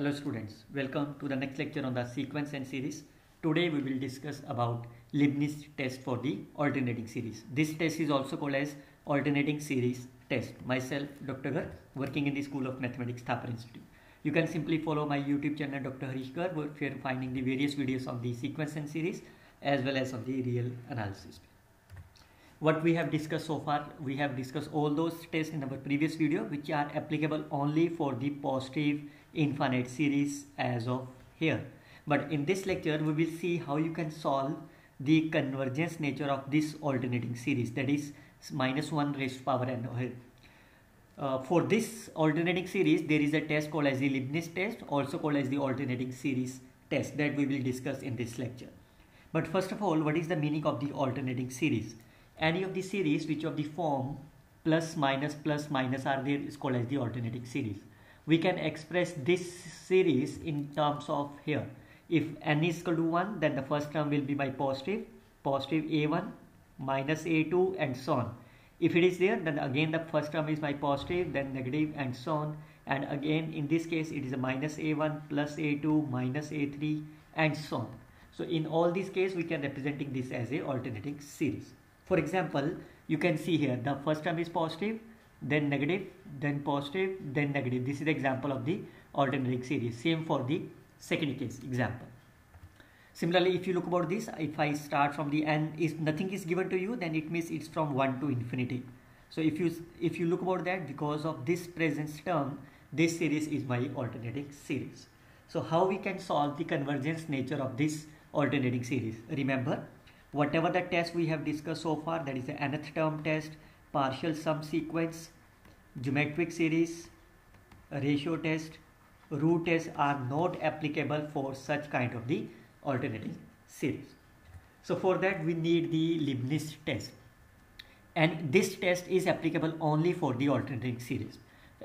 Hello students, welcome to the next lecture on the sequence and series. Today we will discuss about Leibniz test for the alternating series. This test is also called as alternating series test. Myself, Dr. Garg, working in the School of Mathematics, Thapar Institute. You can simply follow my YouTube channel Dr. Harish Garg where you are finding the various videos of the sequence and series as well as of the real analysis what we have discussed so far we have discussed all those tests in our previous video which are applicable only for the positive infinite series as of here. But in this lecture we will see how you can solve the convergence nature of this alternating series that is minus 1 raised to power n uh, for this alternating series there is a test called as the Leibniz test also called as the alternating series test that we will discuss in this lecture. But first of all what is the meaning of the alternating series? Any of the series which of the form plus minus plus minus are there is called as the alternating series. We can express this series in terms of here. If n is equal to 1 then the first term will be by positive, positive a1 minus a2 and so on. If it is there then again the first term is by positive then negative and so on and again in this case it is a minus a1 plus a2 minus a3 and so on. So in all these cases we can representing this as a alternating series. For example, you can see here the first term is positive, then negative, then positive, then negative. This is the example of the alternating series. Same for the second case example. Similarly, if you look about this, if I start from the n if nothing is given to you, then it means it's from 1 to infinity. So if you if you look about that, because of this presence term, this series is my alternating series. So how we can solve the convergence nature of this alternating series? Remember, whatever the test we have discussed so far that is the nth term test partial sum sequence geometric series ratio test root test are not applicable for such kind of the alternating series. So for that we need the Leibniz test. And this test is applicable only for the alternating series.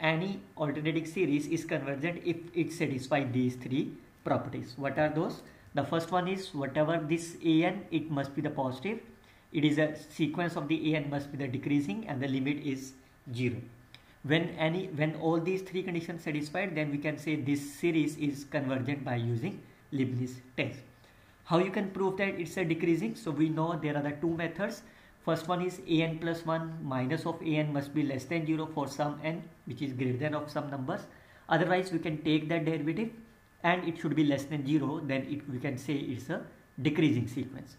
Any alternating series is convergent if it satisfies these three properties. What are those? The first one is whatever this an it must be the positive it is a sequence of the an must be the decreasing and the limit is 0 when any when all these three conditions satisfied then we can say this series is convergent by using Leibniz test. How you can prove that it's a decreasing? So we know there are the two methods. First one is an plus 1 minus of an must be less than 0 for some n which is greater than of some numbers. Otherwise we can take that derivative and it should be less than 0 then it, we can say it's a decreasing sequence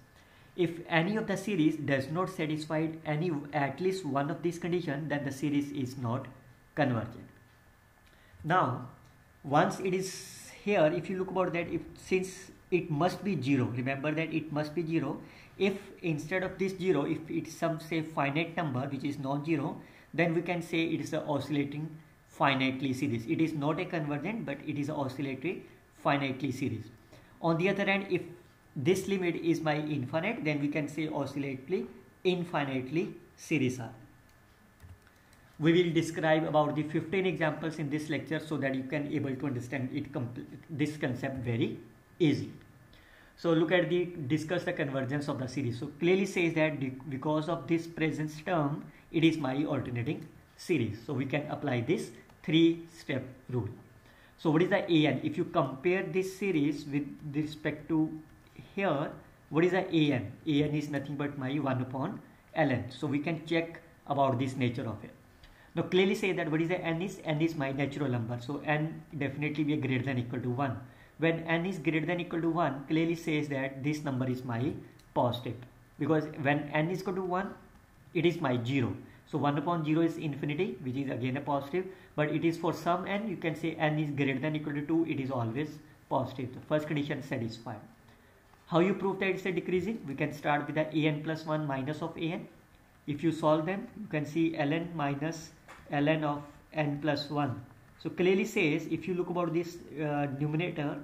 if any of the series does not satisfy any at least one of these conditions then the series is not convergent now once it is here if you look about that if since it must be 0 remember that it must be 0 if instead of this 0 if it's some say finite number which is non-zero then we can say it is a oscillating finitely series. It is not a convergent but it is an oscillatory finitely series. On the other hand if this limit is my infinite then we can say oscillately infinitely series are. We will describe about the 15 examples in this lecture so that you can able to understand it this concept very easily. So look at the discuss the convergence of the series. So clearly says that because of this presence term it is my alternating series. So we can apply this three step rule. So what is the AN? If you compare this series with respect to here, what is the AN? AN is nothing but my 1 upon ln. So we can check about this nature of it. Now clearly say that what is the n is? n is my natural number. So n definitely be greater than equal to 1. When n is greater than equal to 1, clearly says that this number is my positive. Because when n is equal to 1, it is my 0. So 1 upon 0 is infinity which is again a positive but it is for some n you can say n is greater than equal to 2 it is always positive. The first condition satisfied. How you prove that it's a decreasing? We can start with the an plus 1 minus of an. If you solve them you can see ln minus ln of n plus 1. So clearly says if you look about this uh, numerator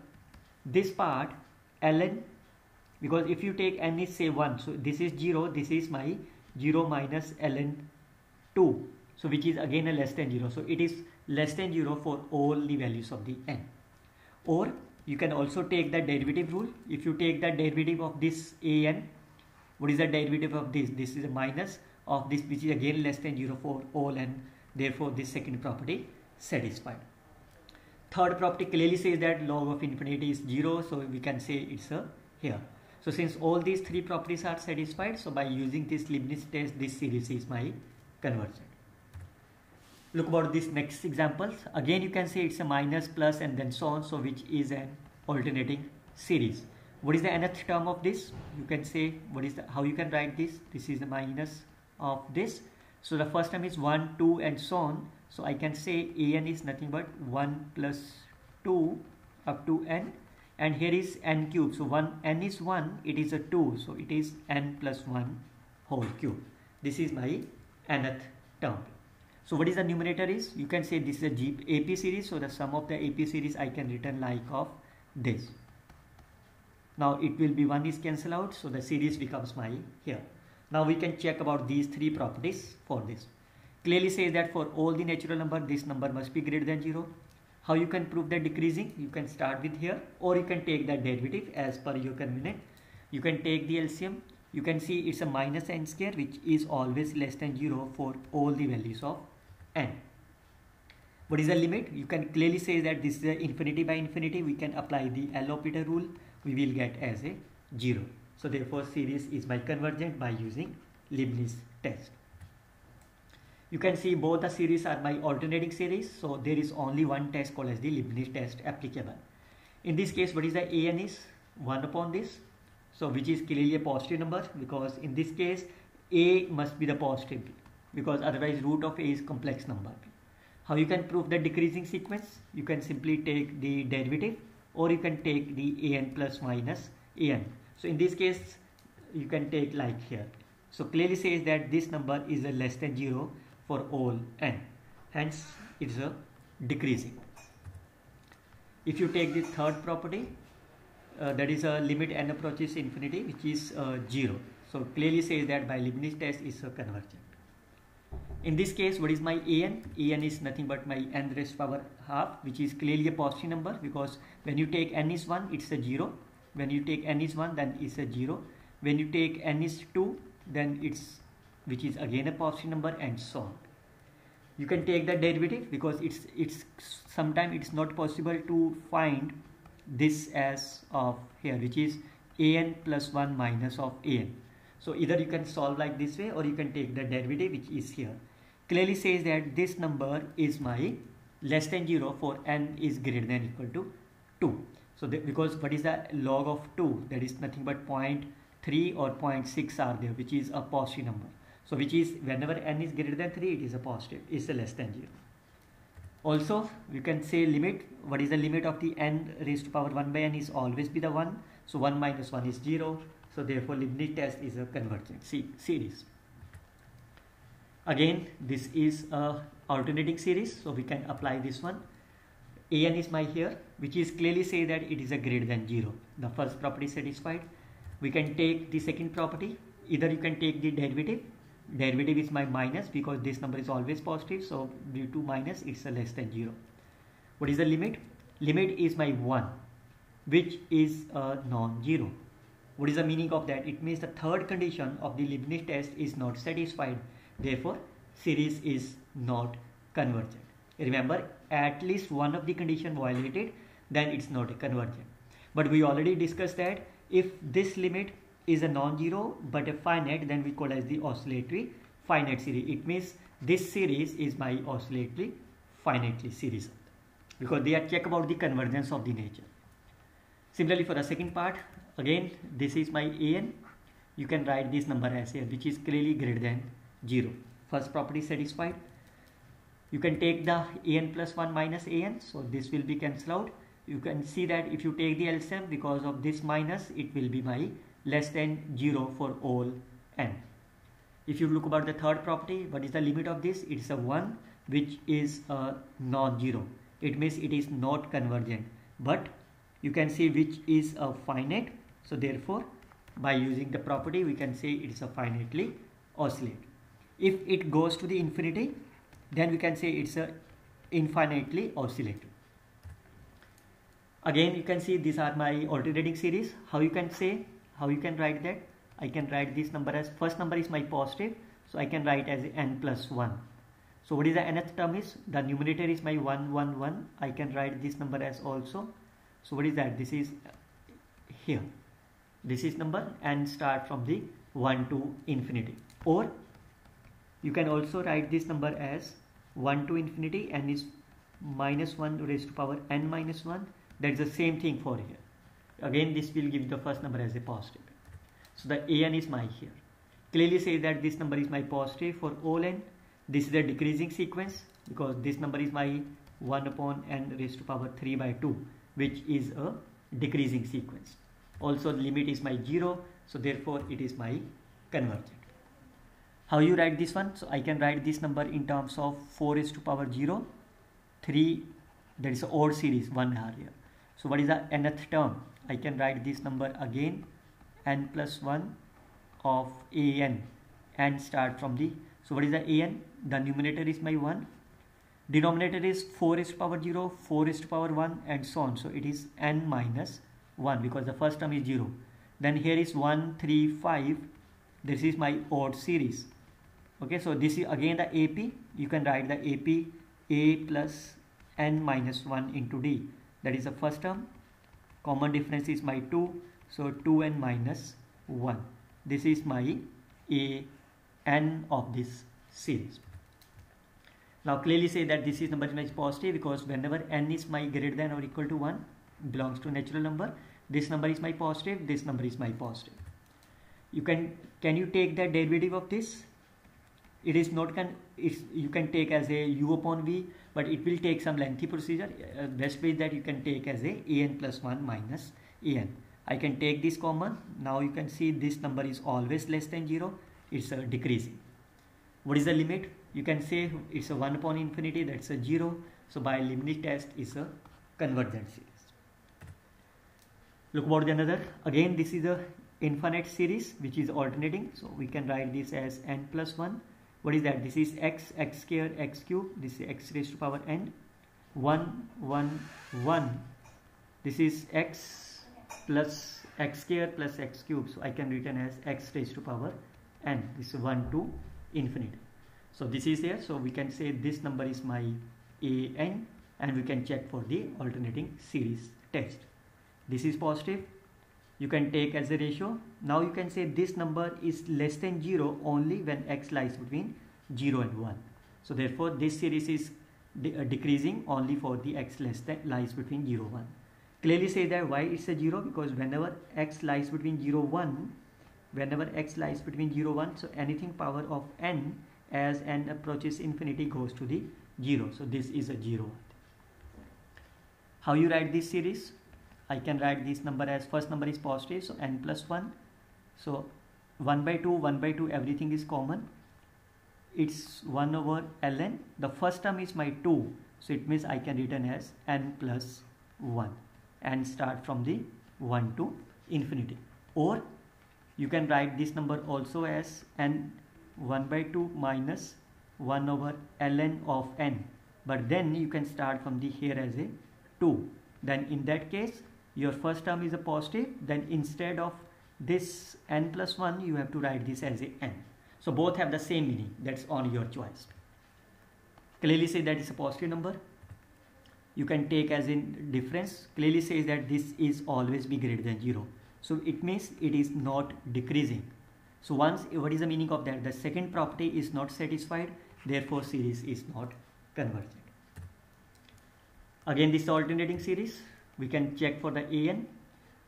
this part ln because if you take n is say 1 so this is 0 this is my 0 minus ln 2 so which is again a less than 0 so it is less than 0 for all the values of the n or you can also take the derivative rule. If you take the derivative of this an what is the derivative of this? This is a minus of this which is again less than 0 for all n therefore this second property satisfied. Third property clearly says that log of infinity is 0 so we can say it's a here. So since all these three properties are satisfied so by using this Leibniz test this series is my convergent look about this next example again you can say it's a minus plus and then so on so which is an alternating series. What is the nth term of this? You can say what is the how you can write this? This is the minus of this. So the first term is 1 2 and so on. So I can say an is nothing but 1 plus 2 up to n. And here is n cube so 1 n is 1 it is a 2 so it is n plus 1 whole cube. This is my nth term so what is the numerator is? You can say this is a G, AP series. So the sum of the AP series I can return like of this. Now it will be 1 is cancel out. So the series becomes my here. Now we can check about these three properties for this. Clearly says that for all the natural number this number must be greater than 0 how you can prove that decreasing? You can start with here or you can take that derivative as per your convenience. You can take the LCM you can see it's a minus n square which is always less than 0 for all the values of n what is the limit you can clearly say that this is infinity by infinity we can apply the L'Hopital rule we will get as a 0. So therefore series is by convergent by using Leibniz test. You can see both the series are by alternating series. So there is only one test called as the Leibniz test applicable. In this case what is the an is 1 upon this. So which is clearly a positive number because in this case a must be the positive because otherwise root of a is complex number. How you can prove the decreasing sequence? You can simply take the derivative or you can take the an plus minus an. So in this case you can take like here. So clearly says that this number is a less than 0 for all n. Hence it is a decreasing. If you take the third property uh, that is a limit n approaches infinity which is uh, 0. So clearly says that by Leibniz test is a convergent. In this case, what is my an? an is nothing but my n raised power half, which is clearly a positive number because when you take n is 1, it's a 0. When you take n is 1, then it's a 0. When you take n is 2, then it's which is again a positive number and so on. You can take the derivative because it's it's sometimes it's not possible to find this as of here which is an plus 1 minus of an. So either you can solve like this way or you can take the derivative which is here clearly says that this number is my less than 0 for n is greater than equal to 2. So because what is the log of 2 that is nothing but 0.3 or 0.6 are there which is a positive number. So which is whenever n is greater than 3 it is a positive is a less than 0. Also you can say limit what is the limit of the n raised to power 1 by n is always be the 1. So 1 minus 1 is 0. So therefore Leibniz test is a convergent series again this is a alternating series so we can apply this one. An is my here which is clearly say that it is a greater than 0 the first property satisfied. We can take the second property. Either you can take the derivative. Derivative is my minus because this number is always positive so due to minus it's a less than 0 what is the limit? Limit is my 1 which is a non-zero. What is the meaning of that? It means the third condition of the Leibniz test is not satisfied Therefore, series is not convergent. Remember, at least one of the condition violated, then it's not a convergent. But we already discussed that if this limit is a non-zero but a finite, then we call as the oscillatory finite series. It means this series is my oscillatory finitely series because they are check about the convergence of the nature. Similarly, for the second part, again, this is my an. You can write this number as here, which is clearly greater than 0 first property satisfied. You can take the an plus 1 minus an so this will be cancelled. Out you can see that if you take the LCM because of this minus it will be my less than 0 for all n. If you look about the third property what is the limit of this? It is a 1 which is a non-zero. It means it is not convergent. But you can see which is a finite. So therefore by using the property we can say it is a finitely oscillate if it goes to the infinity then we can say it's a infinitely oscillating again you can see these are my alternating series how you can say how you can write that I can write this number as first number is my positive so I can write as n plus 1 So what is the nth term is? The numerator is my 1, 1, 1. I can write this number as also. So what is that? This is here. This is number and start from the 1 to infinity. Or you can also write this number as 1 to infinity and is minus 1 raised to power n minus 1. That's the same thing for here. Again, this will give the first number as a positive. So the an is my here. Clearly say that this number is my positive for all n this is a decreasing sequence because this number is my 1 upon n raised to power 3 by 2 which is a decreasing sequence also the limit is my 0 so therefore it is my convergent how you write this one so i can write this number in terms of 4 is to power 0 3 that is odd series 1 here so what is the nth term i can write this number again n plus 1 of an and start from the so what is the an? The numerator is my 1. Denominator is 4 is to power 0, 4 is to power 1 and so on. So it is n minus 1 because the first term is 0. Then here is 1, 3, 5. This is my odd series. Okay, so this is again the AP. You can write the AP A plus n minus 1 into D. That is the first term. Common difference is my 2. So 2n minus 1. This is my A n of this series. Now clearly say that this is number is positive because whenever n is my greater than or equal to 1 belongs to natural number this number is my positive this number is my positive you can can you take the derivative of this it is not can it's you can take as a u upon v but it will take some lengthy procedure. Uh, best way that you can take as a an plus 1 minus an i can take this common. Now you can see this number is always less than 0 it's a decreasing. What is the limit? You can say it's a 1 upon infinity. That's a 0 so by limit test is a convergent series. Look about the another. Again this is a infinite series which is alternating. So we can write this as n plus 1 what is that? This is x x square x cube this is x raised to power n. 1 1 1 this is x plus x square plus x cube so i can written as x raised to power n. This is 1 to infinity. So this is here so we can say this number is my an and we can check for the alternating series test. This is positive you can take as a ratio. Now you can say this number is less than 0 only when x lies between 0 and 1 so therefore this series is de uh, decreasing only for the x less than lies between 0 1 clearly say that why it's a 0 because whenever x lies between 0 1 whenever x lies between 0 1 so anything power of n as n approaches infinity goes to the 0 so this is a 0 how you write this series I can write this number as first number is positive so n plus 1 so 1 by 2 1 by 2 everything is common. It's 1 over ln. The first term is my 2 so it means I can written as n plus 1 and start from the 1 to infinity. Or you can write this number also as n 1 by 2 minus 1 over ln of n. But then you can start from the here as a 2 then in that case your first term is a positive then instead of this n plus 1 you have to write this as a n. So both have the same meaning. That's on your choice. Clearly say that is a positive number. You can take as in difference. Clearly says that this is always be greater than 0 so it means it is not decreasing. So once what is the meaning of that? The second property is not satisfied, therefore series is not convergent. Again this alternating series, we can check for the an,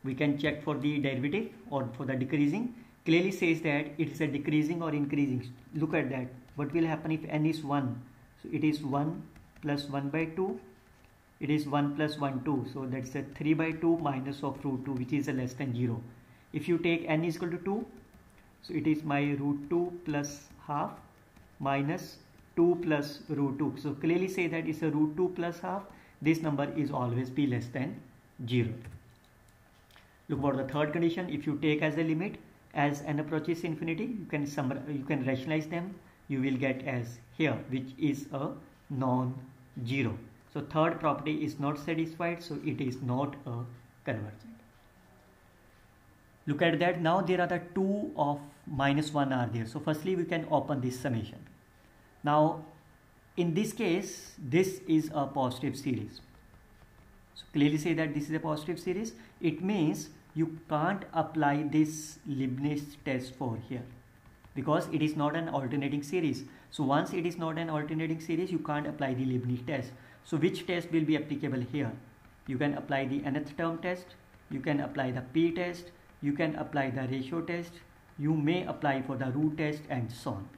we can check for the derivative or for the decreasing. Clearly says that it is a decreasing or increasing. Look at that. What will happen if n is 1? So it is 1 plus 1 by 2 it is 1 plus 1 2 so that's a 3 by 2 minus of root 2 which is a less than 0 if you take n is equal to 2 so it is my root 2 plus half minus 2 plus root 2 so clearly say that it's a root 2 plus half this number is always be less than 0 look about the third condition if you take as a limit as n approaches infinity you can you can rationalize them you will get as here which is a non-zero so third property is not satisfied, so it is not a convergent. Look at that. Now there are the two of minus 1 are there. So firstly we can open this summation. Now in this case, this is a positive series. So clearly say that this is a positive series. It means you can't apply this Leibniz test for here because it is not an alternating series. So once it is not an alternating series, you can't apply the Leibniz test. So which test will be applicable here? You can apply the nth term test, you can apply the p test, you can apply the ratio test, you may apply for the root test and so on.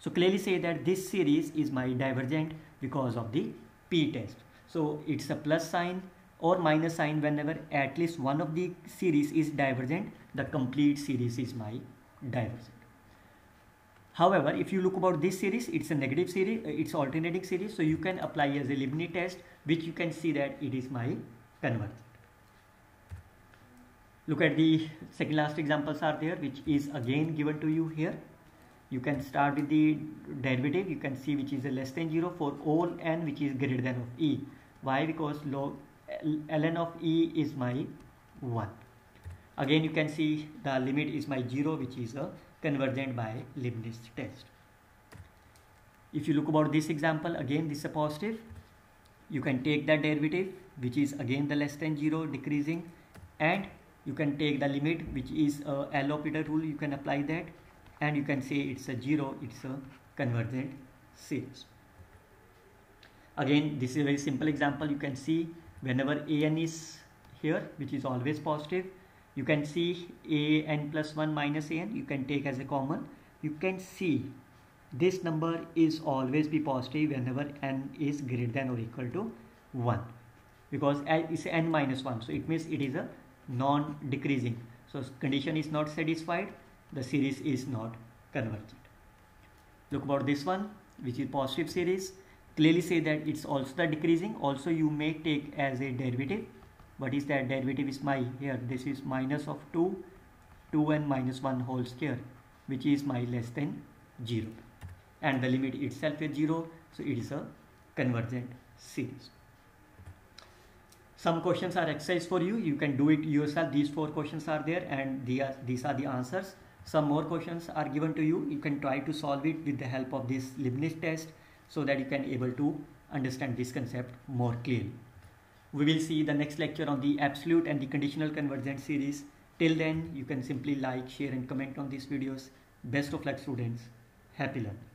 So clearly say that this series is my divergent because of the p test. So it's a plus sign or minus sign whenever at least one of the series is divergent, the complete series is my divergent. However, if you look about this series, it's a negative series, uh, it's alternating series. So you can apply as a Leibniz test, which you can see that it is my convergent. Look at the second last examples are there, which is again given to you here you can start with the derivative. You can see which is less than 0 for all n which is greater than of e. Why? Because log ln of e is my 1 again you can see the limit is my 0 which is a convergent by Leibniz test. If you look about this example again this is a positive. You can take the derivative which is again the less than 0 decreasing and you can take the limit which is a L'Hopital rule you can apply that and you can say it's a 0 it's a convergent series. Again this is a very simple example. You can see whenever an is here which is always positive you can see a n plus 1 minus an you can take as a common. You can see this number is always be positive whenever n is greater than or equal to 1 because it's n minus 1 so it means it is a non decreasing so condition is not satisfied the series is not convergent. Look about this one which is positive series. Clearly say that it's also the decreasing. Also you may take as a derivative. What is that derivative is my here. This is minus of 2 2 and minus 1 whole square which is my less than 0 and the limit itself is 0 so it is a convergent series. Some questions are exercise for you. You can do it yourself. These four questions are there and these are, these are the answers some more questions are given to you. You can try to solve it with the help of this Leibniz test so that you can able to understand this concept more clearly we will see the next lecture on the absolute and the conditional convergence series. Till then you can simply like share and comment on these videos. Best of luck students. Happy learning